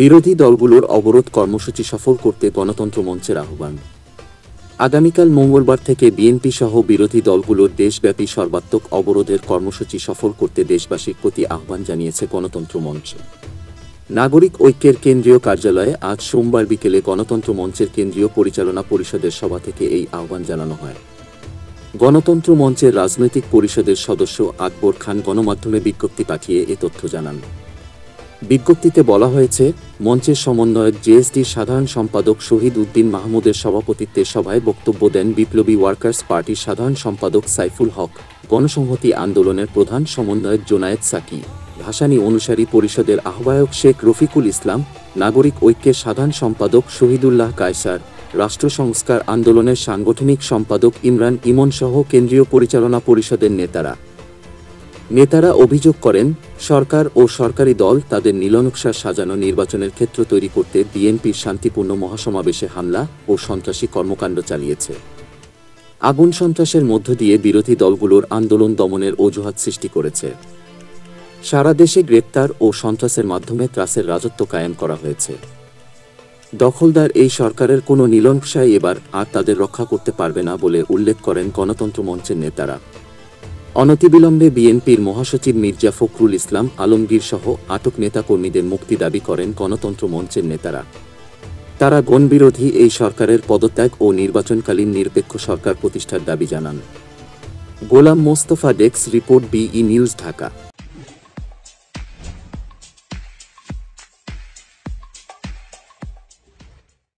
বিরোধী দলগুলোর অবরোধ কর্মসূচি সফল করতে গণতন্ত্র মঞ্চের আহ্বান। আগামীকাল মঙ্গলবার থেকে বিএনপি সহ বিরোধী দলগুলোর দেশব্যাপী সর্বাত্মক অবরোধের কর্মসূচি সফল করতে দেশবাসীর প্রতি আহ্বান জানিয়েছে গণতন্ত্র মঞ্চ। নাগরিক ঐক্যের কেন্দ্রীয় কার্যালয়ে আজ সোমবার বিকেলে গণতন্ত্র মঞ্চের কেন্দ্রীয় পরিচালনা পরিষদের সভা থেকে এই আহ্বান জানানো হয়। গণতন্ত্র মঞ্চের রাজনৈতিক পরিষদের সদস্য আকবর খান গণমাধ্যমে বিজ্ঞপ্তি পাঠিয়ে এ তথ্য জানান। বিজ্ঞপ্তিতে বলা হয়েছে, মঞ্চের সমন্বয়ক জেএসডির সাধারণ সম্পাদক শহীদ উদ্দিন মাহমুদের সভাপতিত্বে সভায় বক্তব্য দেন বিপ্লবী ওয়ার্কার্স পার্টির সাধারণ সম্পাদক সাইফুল হক, গণসংহতি আন্দোলনের প্রধান সমন্বয়ক জোনায়েদ সাকি, ভাসানী অনুসারী পরিষদের আহ্বায়ক শেখ রফিকুল ইসলাম, নাগরিক ঐক্যের সাধারণ সম্পাদক শহীদুল্লাহ কায়সার, রাষ্ট্র সংস্কার আন্দোলনের সাংগঠনিক সম্পাদক ইমরান ইমন সহ কেন্দ্রীয় পরিচালনা পরিষদের নেতারা। নেতারা অভিযোগ করেন সরকার ও সরকারি দল তাদের নীলনকশা সাজানো নির্বাচনের ক্ষেত্র তৈরি করতে বিএনপির শান্তিপূর্ণ মহাসমাবেশে হামলা ও সন্ত্রাসী কর্মকাণ্ড চালিয়েছে। আগুন সন্ত্রাসের মধ্য দিয়ে বিরোধী দলগুলোর আন্দোলন দমনের অজুহাত সৃষ্টি করেছে। সারা দেশে গ্রেপ্তার ও সন্ত্রাসের মাধ্যমে ত্রাসের রাজত্ব কায়েম করা হয়েছে। দখলদার এই সরকারের কোনো নীলনকশাই এবার আর তাদের রক্ষা করতে পারবে না বলে উল্লেখ করেন গণতন্ত্র মঞ্চের নেতারা। অনতিবিলম্বে বিএনপির মহাসচিব মির্জা ফখরুল ইসলাম আলমগীর সহ আটক নেতাকর্মীদের মুক্তি দাবি করেন গণতন্ত্র মঞ্চের নেতারা। তারা গণবিরোধী এই সরকারের পদত্যাগ ও নির্বাচনকালীন নিরপেক্ষ সরকার প্রতিষ্ঠার দাবি জানান। গোলাম মোস্তফা ডেক্স রিপোর্ট বিই নিউজ ঢাকা।